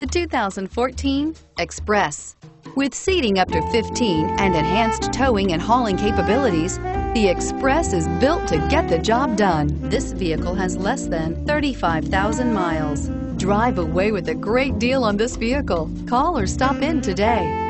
The 2014 Express. With seating up to 15 and enhanced towing and hauling capabilities, the Express is built to get the job done. This vehicle has less than 35,000 miles. Drive away with a great deal on this vehicle. Call or stop in today.